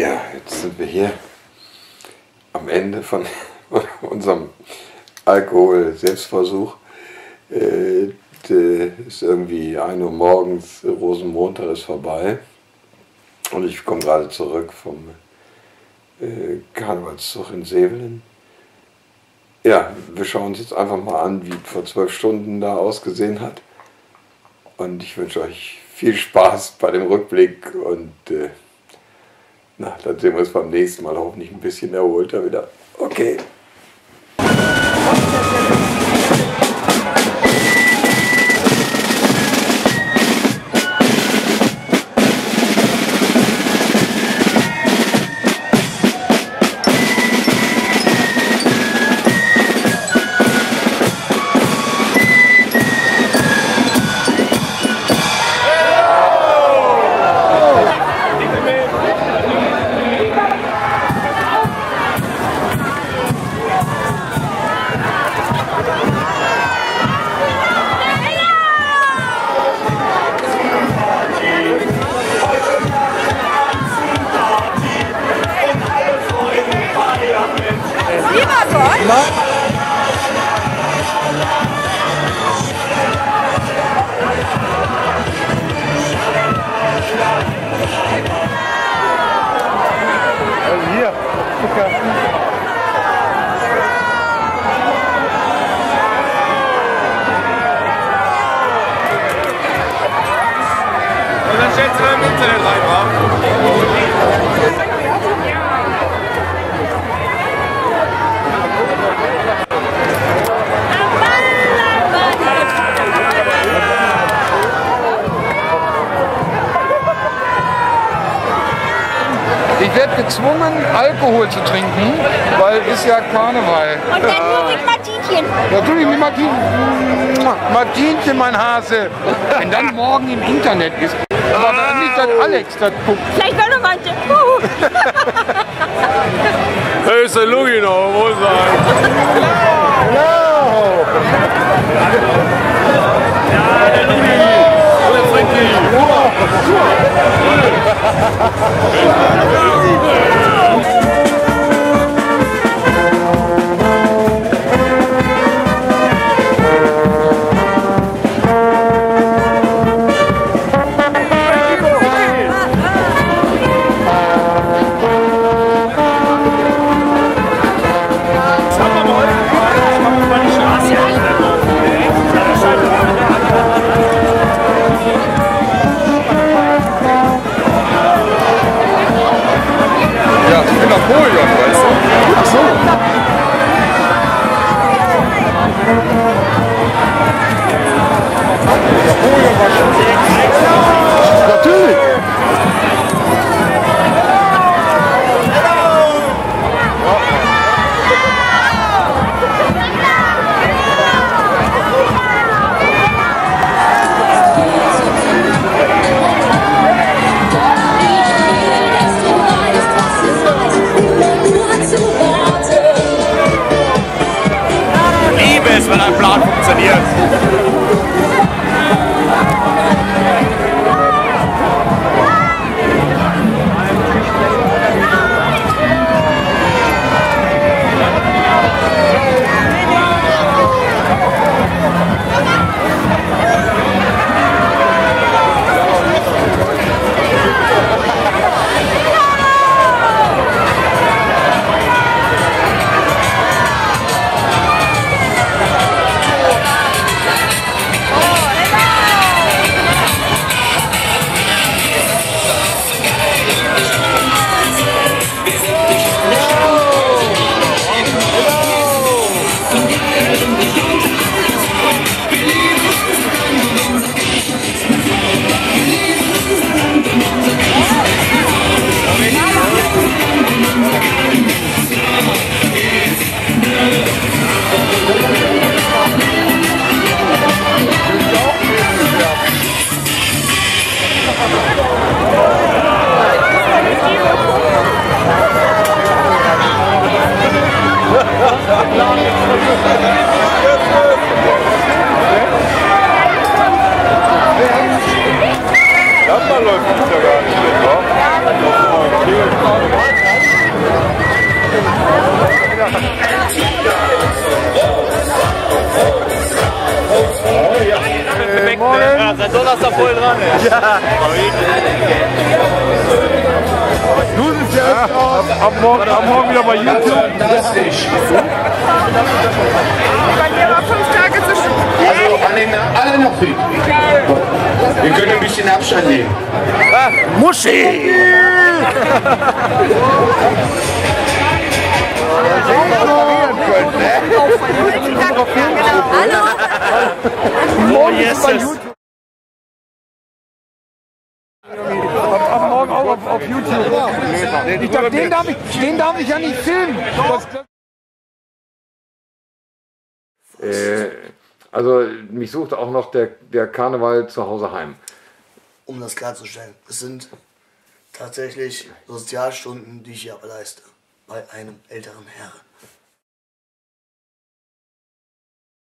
Ja, jetzt sind wir hier am Ende von unserem Alkohol-Selbstversuch. Äh, ist irgendwie 1 Uhr morgens, Rosenmontag ist vorbei. Und ich komme gerade zurück vom äh, Karnevalszug in Sevelen. Ja, wir schauen uns jetzt einfach mal an, wie vor zwölf Stunden da ausgesehen hat. Und ich wünsche euch viel Spaß bei dem Rückblick und äh, na, dann sehen wir uns beim nächsten Mal hoffentlich ein bisschen erholter wieder. Okay. Ich werde gezwungen, Alkohol zu trinken, weil ist ja Karneval. Und dann nur mit Martinchen. Natürlich mit Martin. Martinchen, mein Hase. Wenn dann morgen im Internet ist. Aber nicht, dass Alex das guckt. Vielleicht war noch manche. Hey, ist der Lugi noch, wo Ja, der Lugi. Und der Frankie. Du siehst ja echt aus. Ab morgen, ab morgen wieder bei YouTube. Fantastisch. Bei mir war fünf Tage zu spät. Also an den alle noch fit. Wir können ein bisschen Abstand nehmen. Muschi! Morgen ist bei YouTube. Ab, ab morgen auch auf, YouTube. Ich dachte, den darf ich, den darf ich ja nicht filmen. Äh, also mich sucht auch noch der, der Karneval zu Hause heim. um das klarzustellen. Es sind tatsächlich Sozialstunden, die ich hier aber leiste. Bei einem älteren Herrn.